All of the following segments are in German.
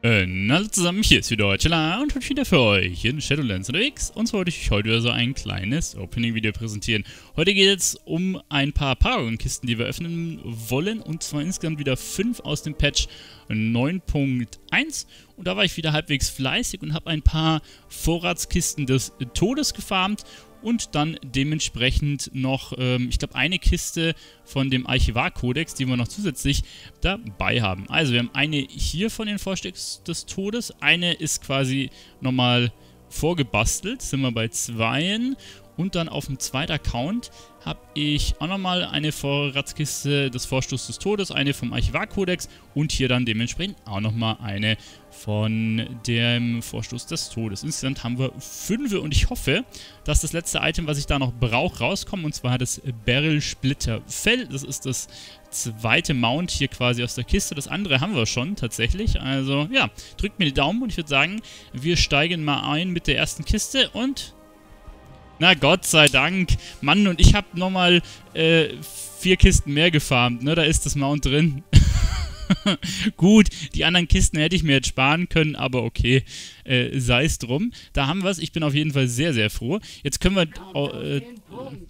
Äh, hallo zusammen, hier ist wieder Deutschland und heute wieder für euch in Shadowlands unterwegs. Und zwar wollte ich euch heute wieder so ein kleines Opening-Video präsentieren. Heute geht es um ein paar Paragon-Kisten, die wir öffnen wollen. Und zwar insgesamt wieder fünf aus dem Patch 9.1. Und da war ich wieder halbwegs fleißig und habe ein paar Vorratskisten des Todes gefarmt und dann dementsprechend noch, ähm, ich glaube, eine Kiste von dem Archivar-Kodex, die wir noch zusätzlich dabei haben. Also wir haben eine hier von den Vorstecks des Todes, eine ist quasi nochmal vorgebastelt, sind wir bei zweien und dann auf dem zweiten Account habe ich auch nochmal eine Vorratskiste des Vorstoßes des Todes, eine vom Archivar-Kodex und hier dann dementsprechend auch nochmal eine von dem Vorstoß des Todes. Insgesamt haben wir fünf und ich hoffe, dass das letzte Item, was ich da noch brauche, rauskommt. Und zwar das Barrel Splitter Fell. Das ist das zweite Mount hier quasi aus der Kiste. Das andere haben wir schon tatsächlich. Also ja, drückt mir die Daumen und ich würde sagen, wir steigen mal ein mit der ersten Kiste und na Gott sei Dank. Mann, und ich habe nochmal äh, vier Kisten mehr gefarmt, ne? Da ist das Mount drin. Gut, die anderen Kisten hätte ich mir jetzt sparen können, aber okay, äh, sei es drum. Da haben wir es. Ich bin auf jeden Fall sehr, sehr froh. Jetzt können wir, äh,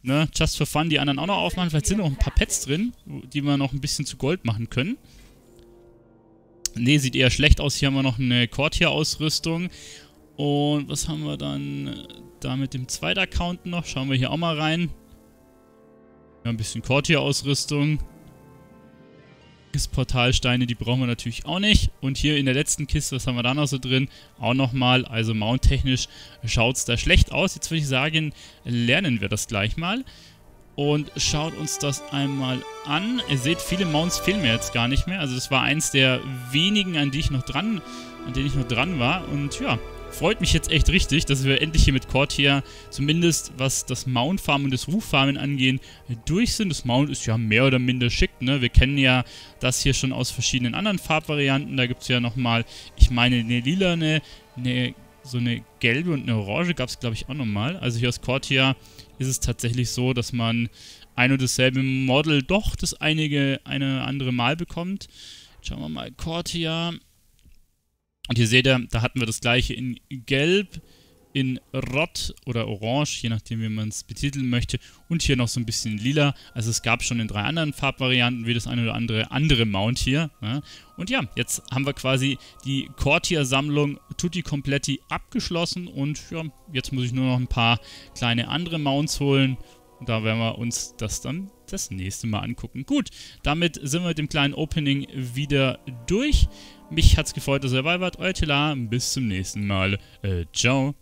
ne, just for fun, die anderen auch noch aufmachen. Vielleicht sind noch ein paar Pets drin, die wir noch ein bisschen zu Gold machen können. Ne, sieht eher schlecht aus. Hier haben wir noch eine Courtier-Ausrüstung. Und was haben wir dann da mit dem zweiten Account noch? Schauen wir hier auch mal rein. Ja, ein bisschen Courtier-Ausrüstung. Portalsteine, die brauchen wir natürlich auch nicht. Und hier in der letzten Kiste, was haben wir da noch so drin? Auch nochmal, also mount-technisch schaut es da schlecht aus. Jetzt würde ich sagen, lernen wir das gleich mal. Und schaut uns das einmal an. Ihr seht, viele Mounts fehlen mir jetzt gar nicht mehr. Also das war eins der wenigen, an die ich noch dran, an denen ich noch dran war. Und ja, freut mich jetzt echt richtig, dass wir endlich hier mit Cortia zumindest was das Mount-Farmen und das Ruf-Farmen angehen, durch sind. Das Mount ist ja mehr oder minder schick, ne? Wir kennen ja das hier schon aus verschiedenen anderen Farbvarianten. Da gibt es ja nochmal, ich meine, eine lila, eine, eine, so eine gelbe und eine orange gab es, glaube ich, auch nochmal. Also hier aus Cortia ist es tatsächlich so, dass man ein und dasselbe Model doch das einige, eine andere Mal bekommt. Schauen wir mal, Cortia und hier seht ihr, da hatten wir das gleiche in Gelb, in Rot oder Orange, je nachdem, wie man es betiteln möchte. Und hier noch so ein bisschen Lila. Also es gab schon in drei anderen Farbvarianten wie das eine oder andere andere Mount hier. Ja. Und ja, jetzt haben wir quasi die Cortia-Sammlung Tutti Completi abgeschlossen. Und ja, jetzt muss ich nur noch ein paar kleine andere Mounts holen. Und da werden wir uns das dann das nächste Mal angucken. Gut, damit sind wir mit dem kleinen Opening wieder durch. Mich hat's gefreut, dass ihr dabei wart. Euer Tila. Bis zum nächsten Mal. Äh, ciao.